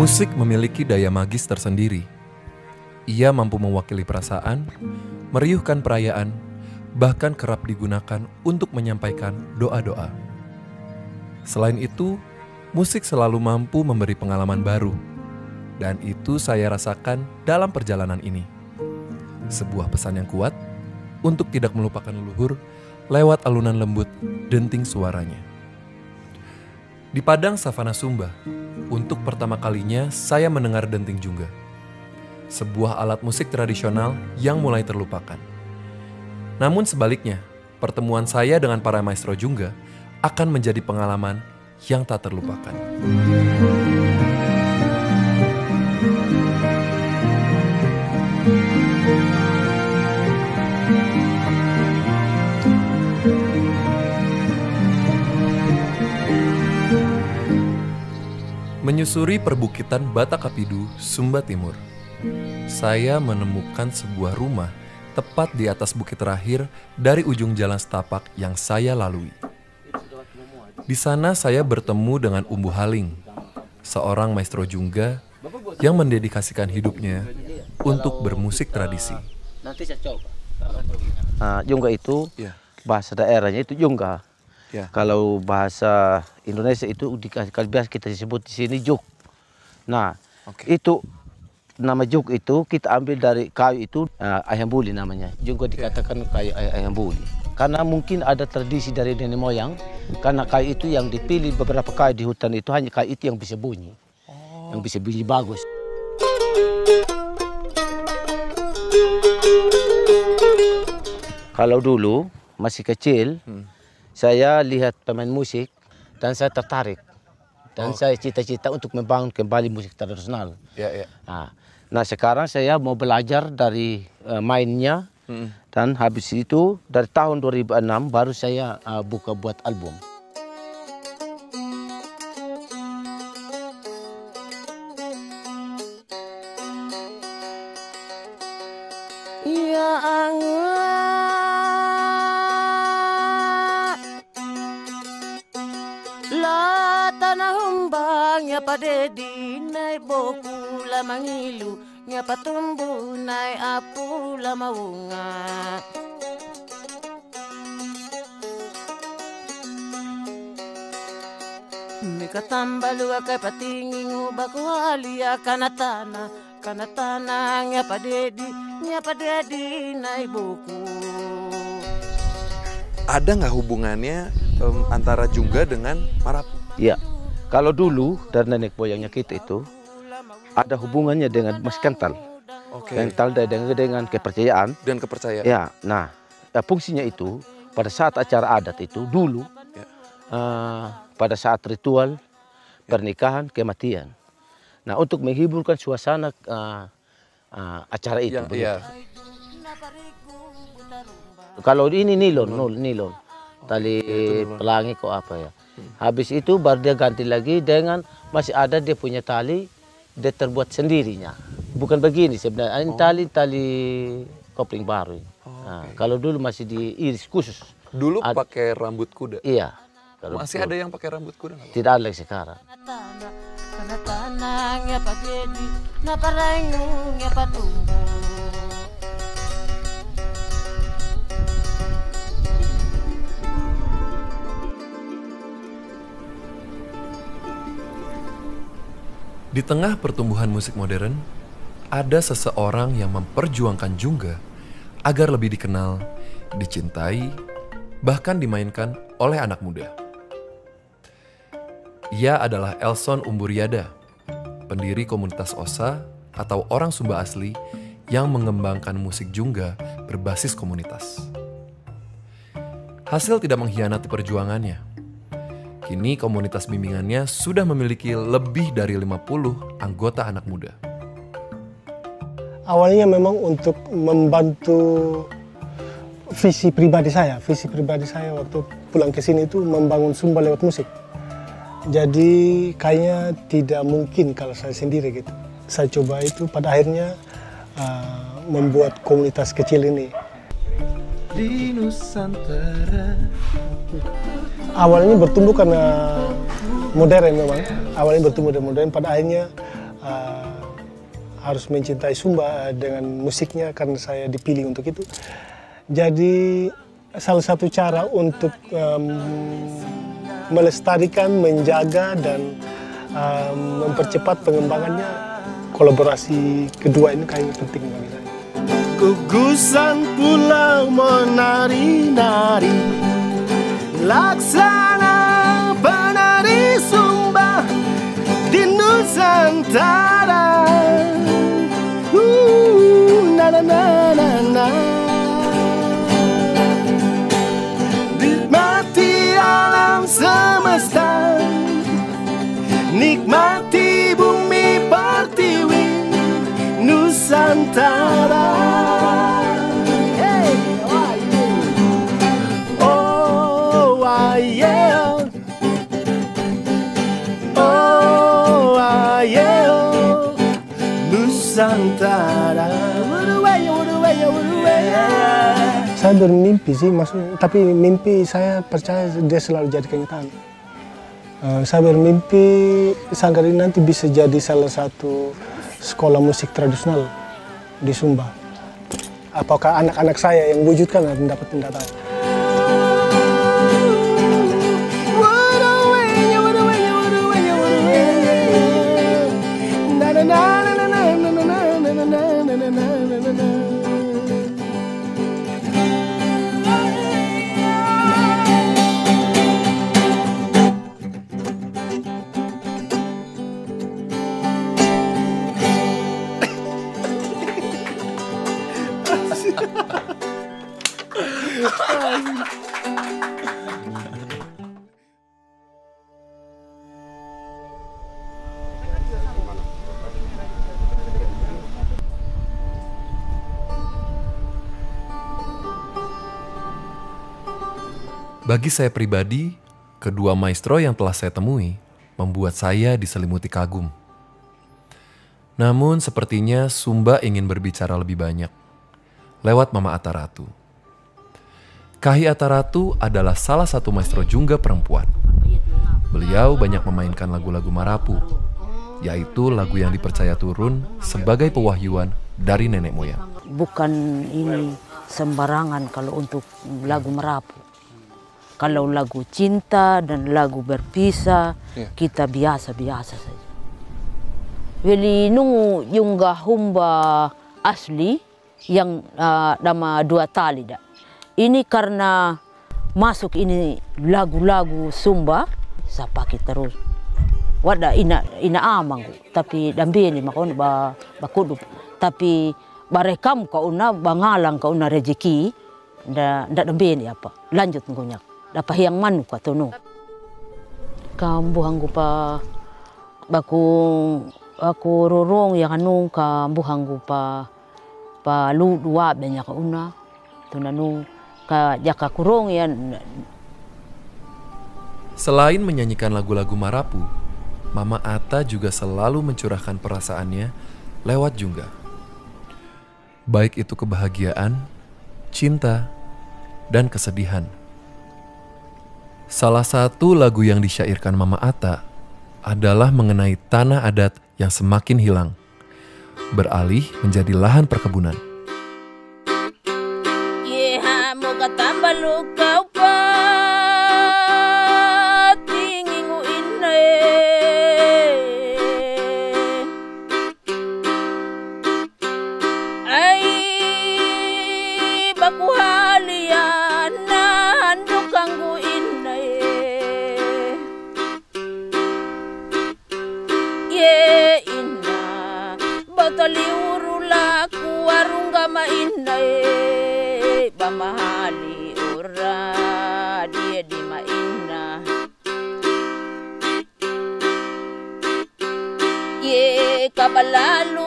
Musik memiliki daya magis tersendiri. Ia mampu mewakili perasaan, meriuhkan perayaan, bahkan kerap digunakan untuk menyampaikan doa-doa. Selain itu, musik selalu mampu memberi pengalaman baru, dan itu saya rasakan dalam perjalanan ini. Sebuah pesan yang kuat untuk tidak melupakan leluhur lewat alunan lembut denting suaranya. Di Padang Savana Sumba, untuk pertama kalinya saya mendengar denting jungga. Sebuah alat musik tradisional yang mulai terlupakan. Namun sebaliknya, pertemuan saya dengan para maestro jungga akan menjadi pengalaman yang tak terlupakan. Menyusuri perbukitan Batakapidu, Sumba Timur, saya menemukan sebuah rumah tepat di atas bukit terakhir dari ujung jalan setapak yang saya lalui. Di sana saya bertemu dengan Umbu Haling, seorang maestro jungga yang mendedikasikan hidupnya untuk bermusik tradisi. Nanti saya coba. Nah, jungga itu Ya. bahasa daerahnya itu jungga. Ya. Kalau bahasa Indonesia itu kalau biasa kita sebut di sini juk. Nah, Oke. itu nama juk itu kita ambil dari kayu itu ah, ayam buli namanya. Juga dikatakan kayu ay- ayam buli. Karena mungkin ada tradisi dari nenek moyang, karena kayu itu yang dipilih beberapa kayu di hutan itu hanya kayu itu yang bisa bunyi, yang bisa bunyi bagus. Kalau dulu masih kecil, saya lihat pemain musik dan saya tertarik. Dan saya cita-cita untuk membangun kembali musik tradisional. Ya, ya. Nah, nah sekarang saya mau belajar dari eh, mainnya dan habis itu dari tahun 2006 baru saya eh, buka buat album. Humbang ya padedi nai boku la mangilu nya patumbu nai apu la maunga Mika tambalu akai patingingu baku halia kanatana kanatana nya padedi nya padedi nai boku. Ada nggak hubungannya em, antara jungga dengan marapu? Ya, kalau dulu dari nenek moyangnya kita itu ada hubungannya dengan mas kental. Oke. Kental dengan dengan kepercayaan. Dan kepercayaan. Ya, nah ya, fungsinya itu pada saat acara adat itu dulu Ya. eh, pada saat ritual pernikahan kematian. Nah untuk menghiburkan suasana eh, eh, acara itu. Begitu. iya. Kalau ini nilon, nul, nilon. Tali pelangi kok apa ya. Habis itu baru dia ganti lagi dengan masih ada dia punya tali dia terbuat sendirinya. Bukan begini sebenarnya. Ini tali tali kopling baru. Nah, kalau dulu masih diiris khusus. Dulu Ad- pakai rambut kuda. Iya. Kalau Masih ada yang pakai rambut kuda nggak? Tidak ada lagi sekarang. Kanatana, kanatana nya Di tengah pertumbuhan musik modern, ada seseorang yang memperjuangkan jungga agar lebih dikenal, dicintai, bahkan dimainkan oleh anak muda. Ia adalah Elson Umburiada, pendiri komunitas OSA atau orang Sumba asli yang mengembangkan musik jungga berbasis komunitas. Hasil tidak mengkhianati perjuangannya. Kini komunitas bimbingannya sudah memiliki lebih dari 50 anggota anak muda. awalnya memang untuk membantu visi pribadi saya. Visi pribadi saya waktu pulang ke sini itu membangun Sumba lewat musik. Jadi kayaknya tidak mungkin kalau saya sendiri gitu. Saya coba itu pada akhirnya uh, membuat komunitas kecil ini. Di Nusantara Awalnya bertumbuh karena modern memang. Awalnya bertemu dengan modern, pada akhirnya uh, harus mencintai Sumba dengan musiknya karena saya dipilih untuk itu. Jadi salah satu cara untuk um, melestarikan, menjaga dan um, mempercepat pengembangannya kolaborasi kedua ini kayaknya penting bagi saya. Gugusan pulau menari-nari Laksana penari Sumba di Nusantara. Uh, na na na na na. Nikmati alam semesta. Nikmati bumi pertiwi Nusantara Saya bermimpi sih, maksud, tapi mimpi saya percaya dia selalu jadi kenyataan. Eh, saya bermimpi sanggar ini nanti bisa jadi salah satu sekolah musik tradisional di Sumba. Apakah anak-anak saya yang wujudkan atau dapat tidak. Bagi saya pribadi, kedua maestro yang telah saya temui membuat saya diselimuti kagum. Namun sepertinya Sumba ingin berbicara lebih banyak lewat Mama Ataratu. Kahi Ataratu adalah salah satu maestro jungga perempuan. Beliau banyak memainkan lagu-lagu Marapu, yaitu lagu yang dipercaya turun sebagai pewahyuan dari nenek moyang. bukan ini sembarangan kalau untuk lagu merapu. Kalau lagu cinta dan lagu berpisah, kita biasa-biasa saja. Jadi nungu yung humba asli yang ah, nama dua tali dah. Ini karena masuk ini lagu-lagu Sumba, saya pakai terus. Wada ina ina amang tapi dambini makon ba bakudup. Tapi barekam ka una bangalang ka una rezeki da da dambini apa. Lanjut ngunya. Dapat yang manu ka tunu. Kambuhang ko pa bakung aku rorong yang anu kambuhang ko pa pa lu dua banyak ka una. Tunanu ka jaka kurong yan Selain menyanyikan lagu-lagu Marapu, Mama Ata juga selalu mencurahkan perasaannya lewat jungga. Baik itu kebahagiaan, cinta, dan kesedihan. Salah satu lagu yang disyairkan Mama Ata adalah mengenai tanah adat yang semakin hilang, beralih menjadi lahan perkebunan. Yeha bataliurula kuwarunga maina e bamahali ura dia di maina. Ye kabalalu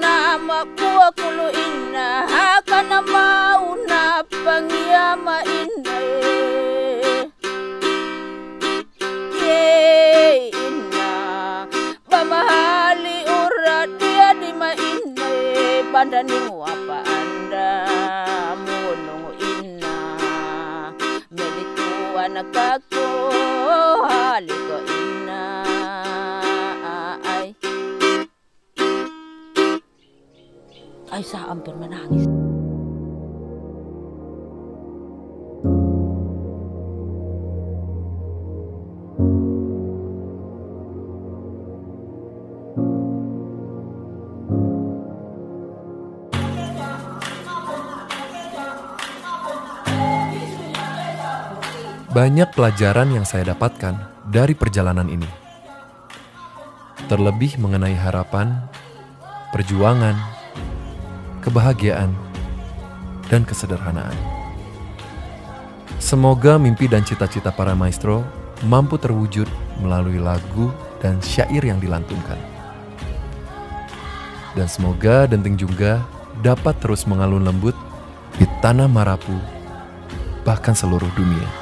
na makuha kulo ina haka na mauna pangiyama ina yay ina pamahali ura dia di maina pandani mo apa anda? Munong ina melituan ako haliko ina Aisyah hampir menangis. Banyak pelajaran yang saya dapatkan dari perjalanan ini. Terlebih mengenai harapan, perjuangan, kebahagiaan, dan kesederhanaan. Semoga mimpi dan cita-cita para maestro mampu terwujud melalui lagu dan syair yang dilantunkan. Dan semoga Denting Jungga dapat terus mengalun lembut di tanah Marapu, bahkan seluruh dunia.